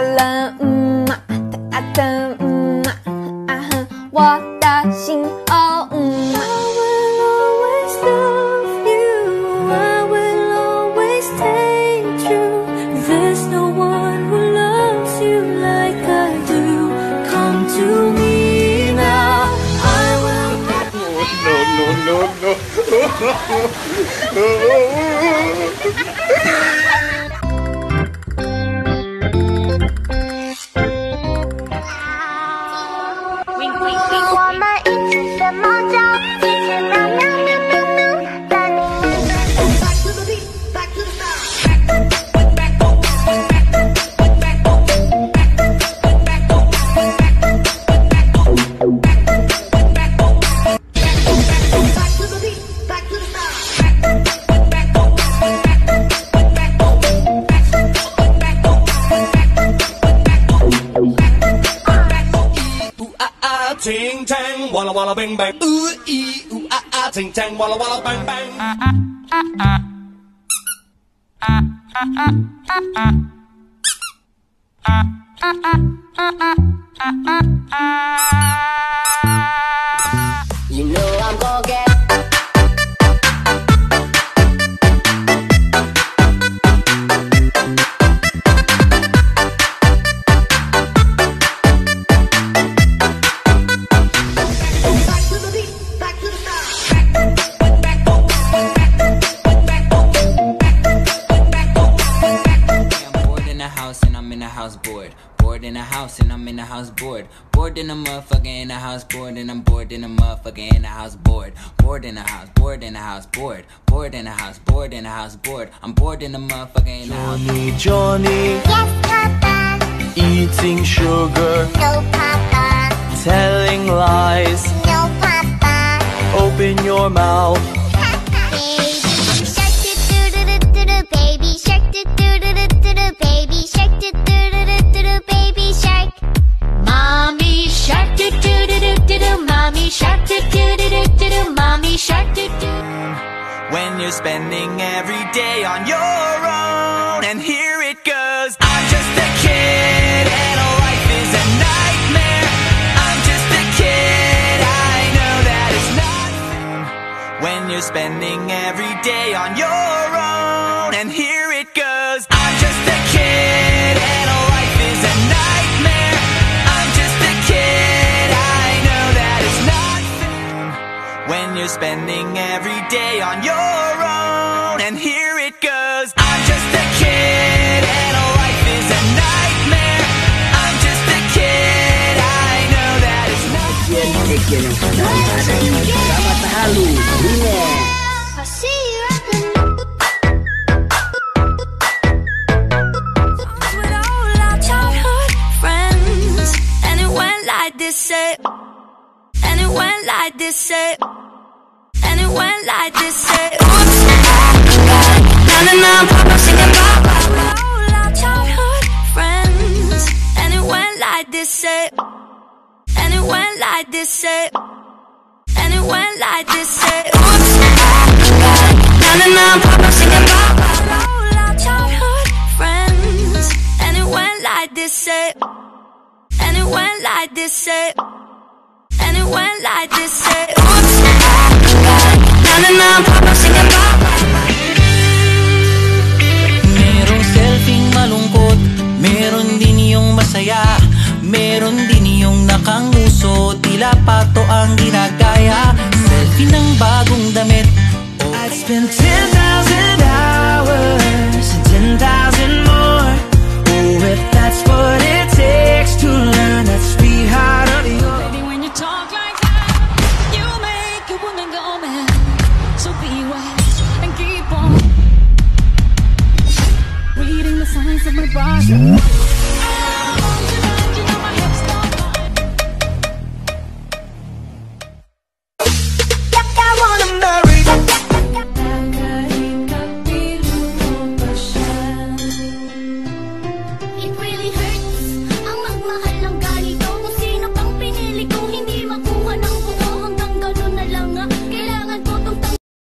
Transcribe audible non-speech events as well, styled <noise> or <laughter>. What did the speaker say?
了，嗯嘛，哒哒嗯嘛，啊哼，我的心哦，嗯嘛。No, no, no, no. Ting tang, walla walla bang bang. Ooh ee, ooh ah ah, ting tang, walla walla bang bang. You <laughs> <laughs> house and I'm in the house bored. Bored in the house and I'm in the house bored. Bored in the motherfucker in the house bored and I'm bored in the motherfucker in the house bored. Bored in the house, bored in the house bored. Bored in the house, bored in the house bored. I'm bored in the motherfucker in the house. Johnny, Johnny, Yes, Papa. eating sugar, No, Papa. telling lies. No, Papa. Open your mouth. Doo doo. Mommy shark doo doo. When you're spending every day on your own, and here it goes. I'm just a kid, and life is a nightmare. I'm just a kid, I know that it's not fair. When you're spending every day on your own, and here you're spending every day on your own, and here it goes. I'm just a kid, and life is a nightmare. I'm just a kid, I know that it's not I'll see you at the with all our childhood friends. And it went like this, eh? say. And it went like this, say. And it went like this, say. Singing all our childhood friends. And it went like this, say. And it went like this, say. And it went like this, say. Oops. Singing all our childhood friends. And it went like this, say. And it went like this, say. And it went like this, say. Oops. Na na bye bye. Merong selfing malungkot, meron din yung masaya Meron din yung nakanguso, tila pato ang ginagaya and keep on